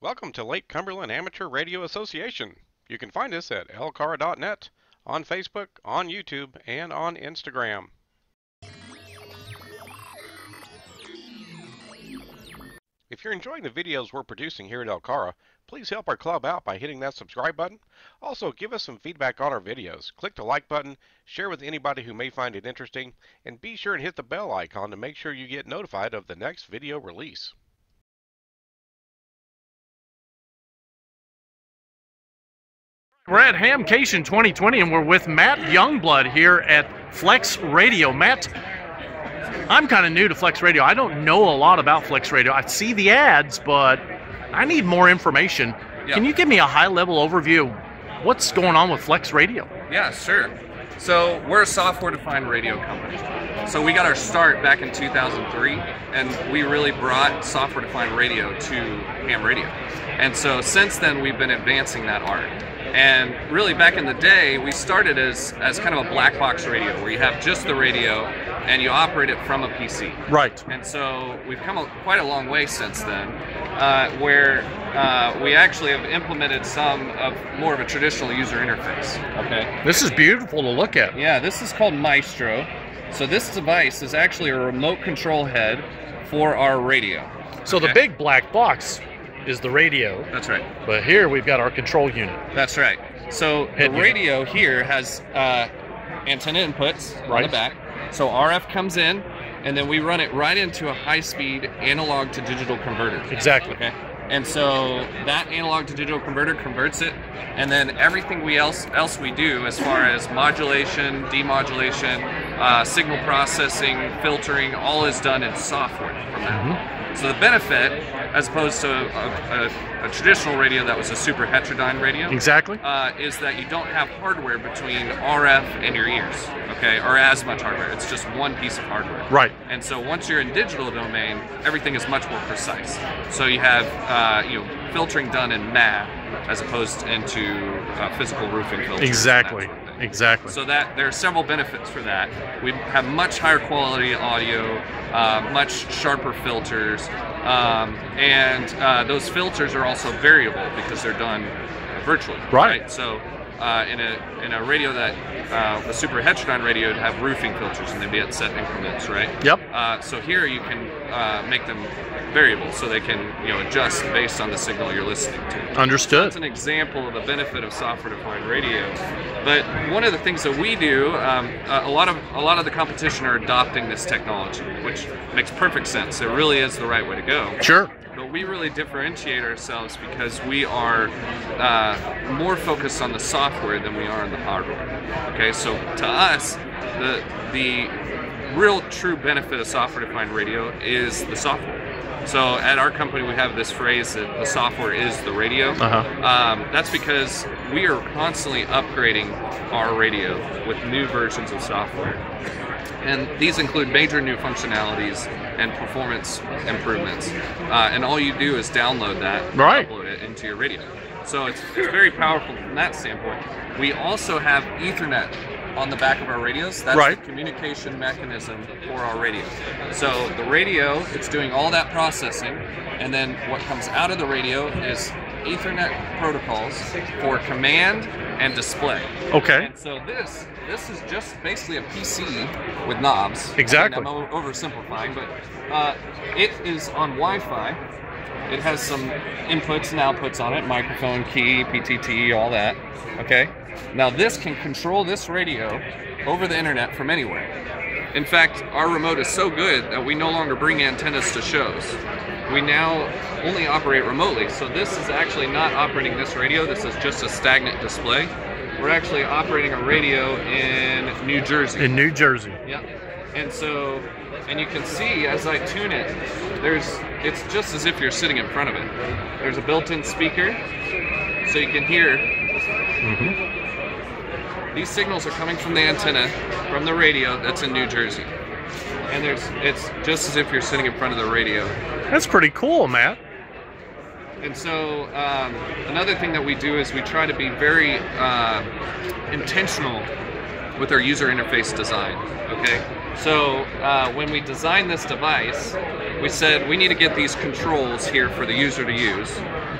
Welcome to Lake Cumberland Amateur Radio Association. You can find us at lcara.net, on Facebook, on YouTube, and on Instagram. If you're enjoying the videos we're producing here at LCARA, please help our club out by hitting that subscribe button. Also, give us some feedback on our videos. Click the like button, share with anybody who may find it interesting, and be sure and hit the bell icon to make sure you get notified of the next video release. We're at Hamcation 2020 and we're with Matt Youngblood here at Flex Radio. Matt, I'm kind of new to Flex Radio. I don't know a lot about Flex Radio. I see the ads, but I need more information. Yeah. Can you give me a high level overview what's going on with Flex Radio? Yeah, sure. So we're a software-defined radio company. So we got our start back in 2003, and we really brought software-defined radio to ham radio. And so since then, we've been advancing that art. And really, back in the day, we started as as kind of a black box radio, where you have just the radio and you operate it from a PC. Right. And so we've come a, quite a long way since then, uh, where uh, we actually have implemented some of more of a traditional user interface. Okay. This is beautiful to look at. Yeah, this is called Maestro. So this device is actually a remote control head for our radio. So the big black box is the radio, That's right. but here we've got our control unit. That's right. So Head the unit. radio here has uh, antenna inputs on Right. the back. So RF comes in, and then we run it right into a high-speed analog to digital converter. Exactly. Okay. And so that analog to digital converter converts it, and then everything we else else we do as far as modulation, demodulation, uh, signal processing, filtering, all is done in software from that. So the benefit, as opposed to a, a, a traditional radio that was a super heterodyne radio, Exactly. uh, is that you don't have hardware between RF and your ears, okay, or as much hardware. It's just one piece of hardware. Right. And so once you're in digital domain, everything is much more precise. So you have uh, you know filtering done in MAD as opposed into uh, physical roofing filters. Exactly. sort of. Exactly. So that there are several benefits for that. We have much higher quality audio, uh, much sharper filters, um, and uh, those filters are also variable because they're done virtually. Right. So uh, in a in a radio that uh, a super heterodyne radio would have roofing filters and they'd be at set increments, right? Yep. Uh, so here you can uh, make them variable, so they can you know adjust based on the signal you're listening to. That's Understood. an example of the benefit of software-defined radio. But one of the things that we do, um, a lot of a lot of the competition are adopting this technology, which makes perfect sense. It really is the right way to go. Sure. We really differentiate ourselves because we are uh, more focused on the software than we are on the hardware. Okay, so to us, the the real true benefit of software-defined radio is the software. So at our company, we have this phrase that the software is the radio. Uh-huh. Um, that's because we are constantly upgrading our radio with new versions of software. And these include major new functionalities and performance improvements. Uh, and all you do is download that, Right. upload it into your radio. So it's, it's very powerful from that standpoint. We also have Ethernet on the back of our radios. That's Right. the communication mechanism for our radio. So the radio, it's doing all that processing, and then what comes out of the radio is Ethernet protocols for command and display. Okay. And so this this is just basically a PC with knobs. Exactly. I'm oversimplifying, but uh, it is on Wi-Fi. It has some inputs and outputs on it, microphone, key, PTT, all that. Okay. Now this can control this radio over the internet from anywhere. In fact, our remote is so good that we no longer bring antennas to shows. We now only operate remotely. So this is actually not operating this radio. This is just a stagnant display. We're actually operating a radio in New Jersey. In New Jersey. Yeah. And so, and you can see as I tune it, there's, it's just as if you're sitting in front of it. There's a built-in speaker, so you can hear. Mm -hmm. These signals are coming from the antenna, from the radio that's in New Jersey. And there's, it's just as if you're sitting in front of the radio. That's pretty cool, Matt. And so, um, another thing that we do is we try to be very uh, intentional with our user interface design. Okay, so uh, when we designed this device, we said we need to get these controls here for the user to use,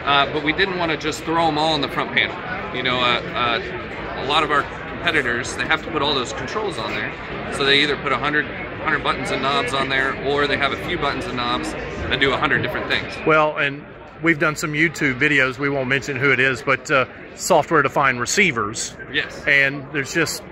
uh, but we didn't want to just throw them all in the front panel. You know, uh, uh, a lot of our competitors they have to put all those controls on there, so they either put 100, 100 buttons and knobs on there, or they have a few buttons and knobs that do 100 different things. Well, and we've done some YouTube videos. We won't mention who it is, but uh, software-defined receivers, Yes. and there's just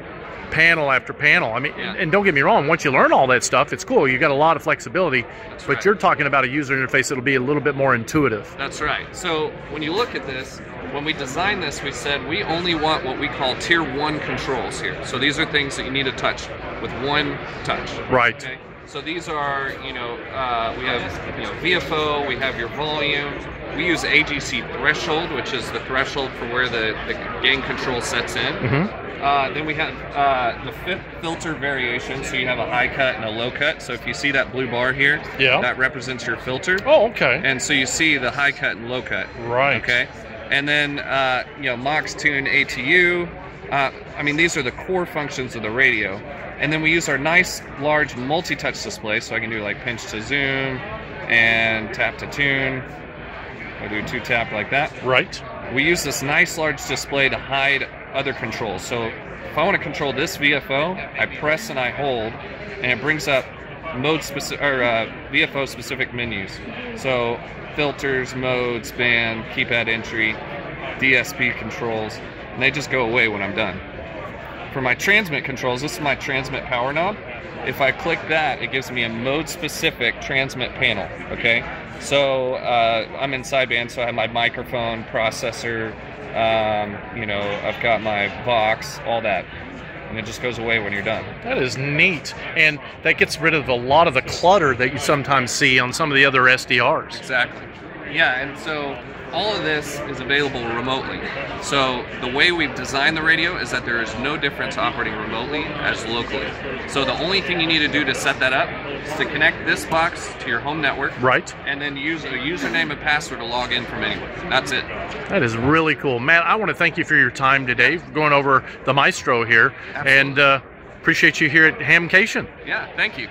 panel after panel. I mean, Yeah. and don't get me wrong. Once you learn all that stuff, it's cool. You've got a lot of flexibility, That's but right. you're talking about a user interface that'll be a little bit more intuitive. That's right. So when you look at this, when we designed this, we said we only want what we call tier one controls here. So these are things that you need to touch with one touch. Right. Okay. So these are, you know, uh, we have, you know, VFO, we have your volume. We use AGC threshold, which is the threshold for where the, the gain control sets in. hmm Uh, then we have uh, the fifth filter variation. So you have a high cut and a low cut. So if you see that blue bar here, Yeah. that represents your filter. Oh, okay. And so you see the high cut and low cut. Right. Okay. And then uh, you know Mox Tune ATU. Uh, I mean these are the core functions of the radio. And then we use our nice large multi-touch display, so I can do like pinch to zoom and tap to tune. I do two tap like that. right. We use this nice large display to hide other controls. So if I want to control this VFO, I press and I hold, and it brings up mode specific or uh, VFO specific menus. So filters, modes, band, keypad entry, DSP controls, and they just go away when I'm done. For my transmit controls, this is my transmit power knob. If I click that, it gives me a mode specific transmit panel. Okay, so uh, I'm in sideband, so I have my microphone, processor, um, you know, I've got my box, all that, and it just goes away when you're done. That is neat, and that gets rid of a lot of the clutter that you sometimes see on some of the other SDRs. Exactly. Yeah, and so all of this is available remotely. So the way we've designed the radio is that there is no difference operating remotely as locally. So the only thing you need to do to set that up is to connect this box to your home network Right. and then use a username and password to log in from anywhere. That's it. That is really cool, Matt. I want to thank you for your time today, going over the Maestro here, Absolutely. and uh, appreciate you here at Hamcation. Yeah, thank you.